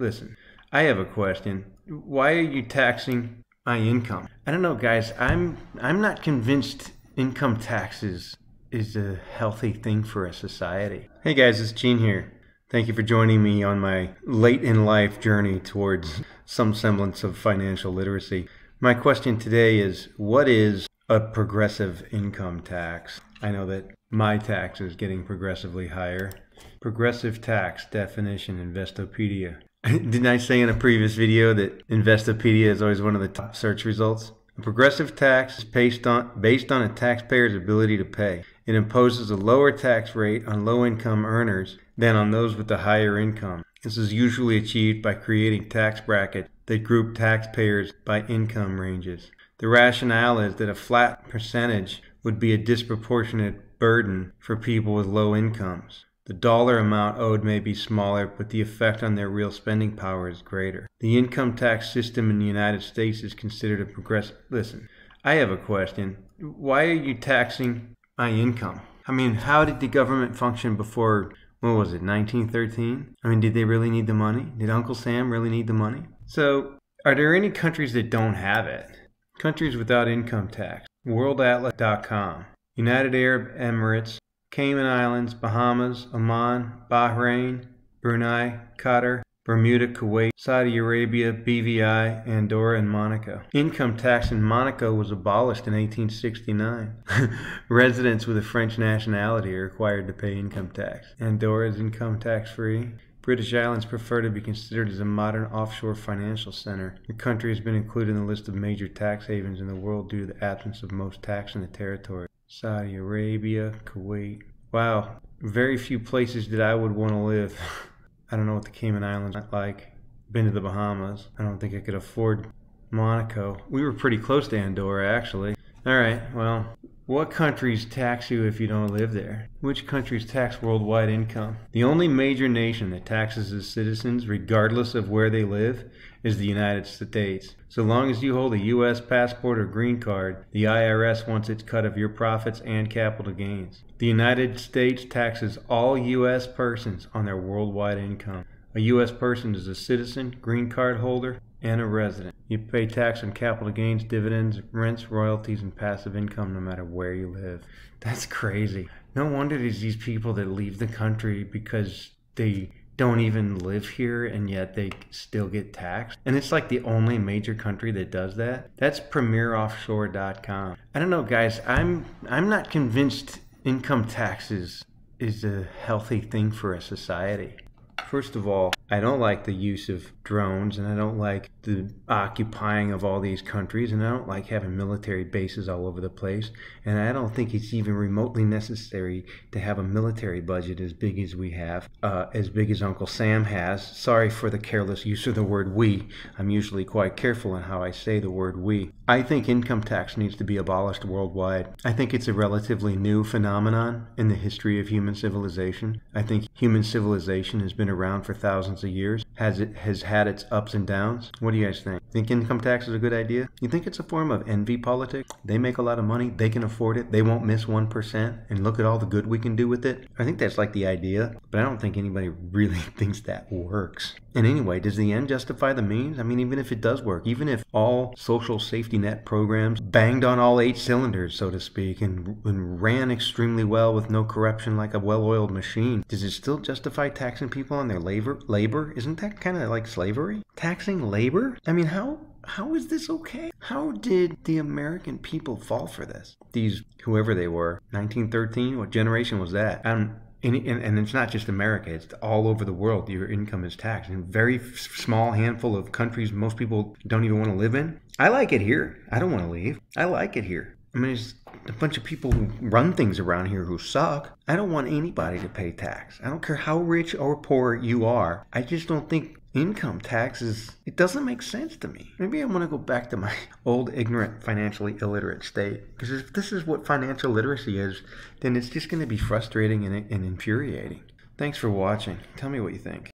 listen, I have a question. Why are you taxing my income? I don't know, guys. I'm I'm not convinced income taxes is a healthy thing for a society. Hey guys, it's Gene here. Thank you for joining me on my late in life journey towards some semblance of financial literacy. My question today is what is a progressive income tax? I know that my tax is getting progressively higher. Progressive tax definition Investopedia. Didn't I say in a previous video that Investopedia is always one of the top search results? A progressive tax is based on, based on a taxpayer's ability to pay. It imposes a lower tax rate on low income earners than on those with a higher income. This is usually achieved by creating tax brackets that group taxpayers by income ranges. The rationale is that a flat percentage would be a disproportionate burden for people with low incomes. The dollar amount owed may be smaller, but the effect on their real spending power is greater. The income tax system in the United States is considered a progressive. Listen, I have a question. Why are you taxing my income? I mean, how did the government function before, what was it, 1913? I mean, did they really need the money? Did Uncle Sam really need the money? So, are there any countries that don't have it? Countries without income tax. WorldAtlas.com. United Arab Emirates, Cayman Islands, Bahamas, Oman, Bahrain, Brunei, Qatar, Bermuda, Kuwait, Saudi Arabia, BVI, Andorra, and Monaco. Income tax in Monaco was abolished in 1869. Residents with a French nationality are required to pay income tax. Andorra is income tax free. British Islands prefer to be considered as a modern offshore financial center. The country has been included in the list of major tax havens in the world due to the absence of most tax in the territory. Saudi Arabia, Kuwait. Wow, very few places that I would want to live. I don't know what the Cayman Islands are like. Been to the Bahamas. I don't think I could afford Monaco. We were pretty close to Andorra, actually. All right, well, what countries tax you if you don't live there? Which countries tax worldwide income? The only major nation that taxes its citizens, regardless of where they live, is the United States. So long as you hold a U.S. passport or green card, the IRS wants its cut of your profits and capital gains. The United States taxes all U.S. persons on their worldwide income. A U.S. person is a citizen, green card holder, and a resident. You pay tax on capital gains, dividends, rents, royalties, and passive income no matter where you live. That's crazy. No wonder there's these people that leave the country because they don't even live here and yet they still get taxed. And it's like the only major country that does that. That's premieroffshore.com. I don't know guys, I'm I'm not convinced income taxes is a healthy thing for a society. First of all, I don't like the use of drones and I don't like the occupying of all these countries and I don't like having military bases all over the place and I don't think it's even remotely necessary to have a military budget as big as we have, uh, as big as Uncle Sam has. Sorry for the careless use of the word we. I'm usually quite careful in how I say the word we. I think income tax needs to be abolished worldwide. I think it's a relatively new phenomenon in the history of human civilization. I think human civilization has been around for thousands of years has it has had its ups and downs. What do you guys think? Think income tax is a good idea? You think it's a form of envy politics? They make a lot of money, they can afford it, they won't miss one percent, and look at all the good we can do with it. I think that's like the idea, but I don't think anybody really thinks that works. And anyway, does the end justify the means? I mean, even if it does work, even if all social safety net programs banged on all eight cylinders, so to speak, and, and ran extremely well with no corruption like a well oiled machine, does it still justify taxing people on their labor? labor? Isn't that kind of like slavery? Taxing labor? I mean, how how is this okay? How did the American people fall for this? These, whoever they were, 1913, what generation was that? Um, and, and, and, it's not just America, it's all over the world. Your income is taxed. In very small handful of countries most people don't even want to live in. I like it here. I don't want to leave. I like it here. I mean, there's a bunch of people who run things around here who suck. I don't want anybody to pay tax. I don't care how rich or poor you are. I just don't think income taxes it doesn't make sense to me. Maybe i want to go back to my old ignorant financially illiterate state because if this is what financial literacy is then it's just going to be frustrating and, and infuriating. Thanks for watching. Tell me what you think